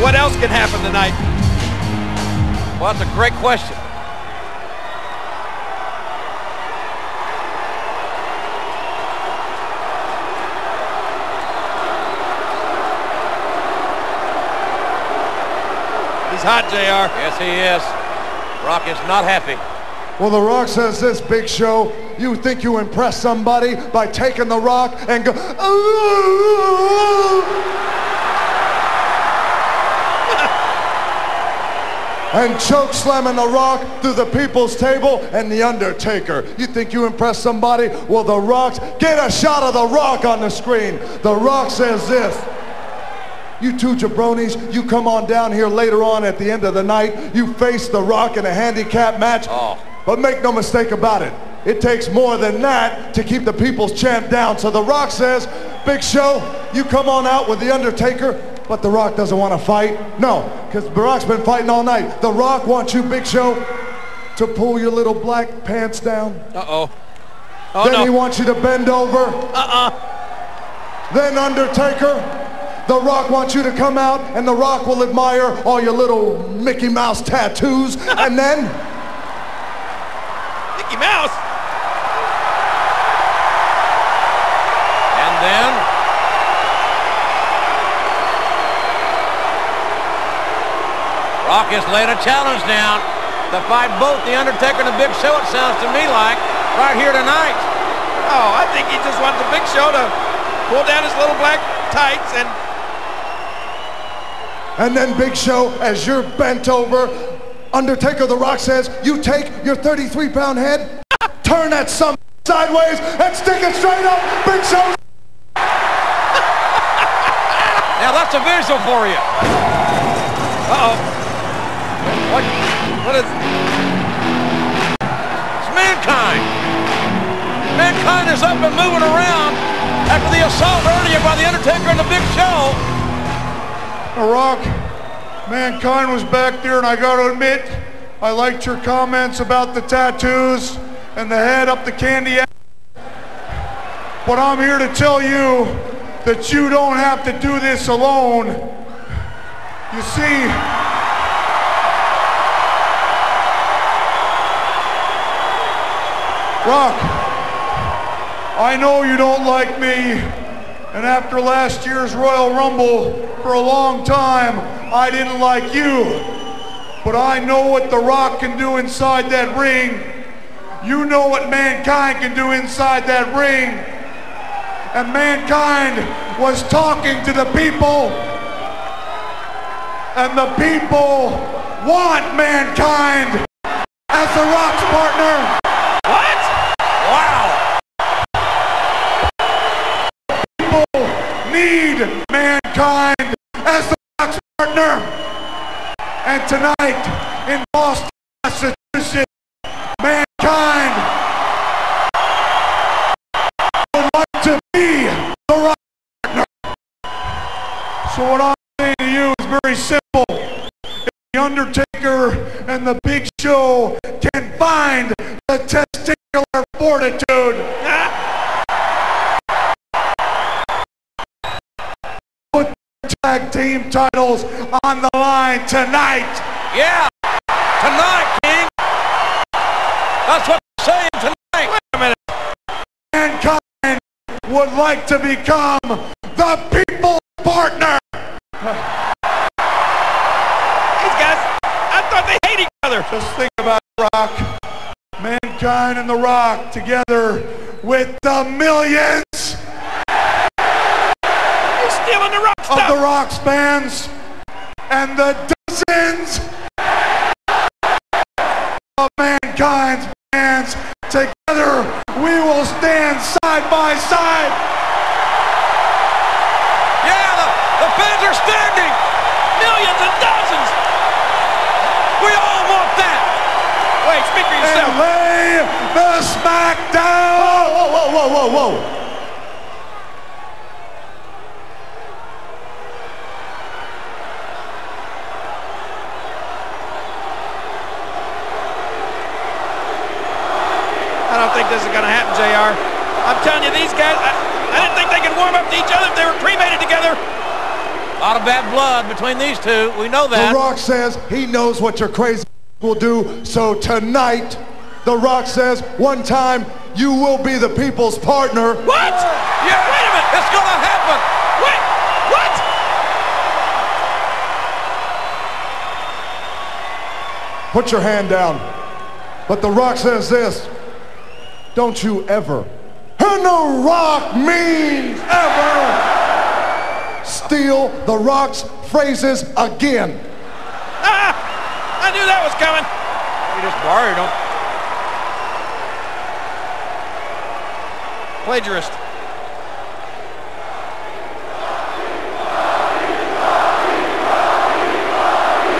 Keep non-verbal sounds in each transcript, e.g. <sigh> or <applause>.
what else can happen tonight? Well, that's a great question. He's hot, JR. Yes, he is. Rock is not happy. Well, The Rock says this, Big Show, you think you impress somebody by taking The Rock and go, and choke slamming The Rock through the people's table and The Undertaker. You think you impress somebody? Well, The Rock's, get a shot of The Rock on the screen. The Rock says this. You two jabronis, you come on down here later on at the end of the night. You face The Rock in a handicap match. Oh. But make no mistake about it. It takes more than that to keep the people's champ down. So The Rock says, Big Show, you come on out with The Undertaker, but The Rock doesn't want to fight. No, because The Rock's been fighting all night. The Rock wants you, Big Show, to pull your little black pants down. Uh-oh. Oh, then no. he wants you to bend over. Uh-uh. Then Undertaker, The Rock wants you to come out and The Rock will admire all your little Mickey Mouse tattoos. <laughs> and then Mickey Mouse. And then Rock has laid a challenge down to fight both The Undertaker and The Big Show, it sounds to me like, right here tonight. Oh, I think he just wants the Big Show to pull down his little black tights and And then Big Show, as you're bent over, Undertaker The Rock says, you take your 33 pound head, <laughs> turn that some sideways, and stick it straight up. Big Show. <laughs> Now that's a visual for you. uh-oh. What? Is? It's Mankind. Mankind is up and moving around after the assault earlier by The Undertaker and The Big Show. The Rock, Mankind was back there, and I got to admit, I liked your comments about the tattoos and the head up the candy. ass. But I'm here to tell you that you don't have to do this alone. You see, Rock, I know you don't like me, and after last year's Royal Rumble, for a long time, I didn't like you. But I know what The Rock can do inside that ring. You know what Mankind can do inside that ring. And Mankind was talking to the people. And the people want Mankind as The Rock's partner. What? Wow. people need as the Rock's partner. And tonight in Boston, Massachusetts, mankind would like to be the partner. So what I'm saying to you is very simple. If the Undertaker and the Big Show can find the testicular fortitude tag team titles on the line tonight. Yeah. Tonight, King. That's what I'm saying tonight. Wait a minute. Mankind would like to become the people's partner. These guys, I thought they hate each other. Just think about Rock. Mankind and The Rock together with the millions You're stealing the rock of. The Rock's bands and the dozens of Mankind's bands. Together, we will stand side by side. Yeah, the, the fans are standing. Millions and thousands. We all want that. Wait, speak for yourself. and lay the smackdown. Whoa, whoa, whoa, whoa, whoa, whoa. Don't think this is going to happen, JR. I'm telling you, these guys, I, I didn't think they could warm up to each other if they were cremated together. A lot of bad blood between these two. We know that. The Rock says he knows what your crazy <laughs> will do. So tonight, The Rock says one time you will be the people's partner. What? Yeah, wait a minute. It's going to happen. Wait. What? Put your hand down. But The Rock says this. Don't you ever, and The Rock means ever, steal The Rock's phrases again. Ah, I knew that was coming. You just borrowed them. Plagiarist.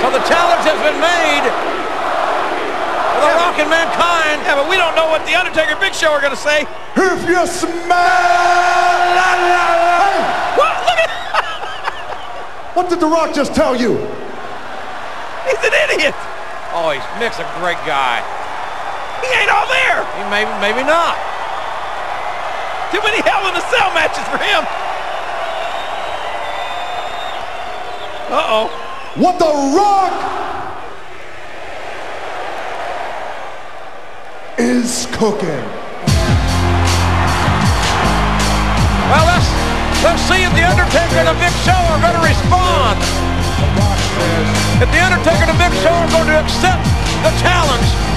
So the challenge has been made for the Rock and Mankind. Yeah, but we don't know what The Undertaker Big Show are going to say. If you smell, la, la, la. What? Look at <laughs> what did The Rock just tell you? He's an idiot. Oh, he's Mick's a great guy. He ain't all there. He maybe, maybe not. Too many Hell in a Cell matches for him. Uh-oh. What The Rock is cooking. Well, let's let's see if the Undertaker and the Big Show are going to respond. If the Undertaker and the Big Show are going to accept the challenge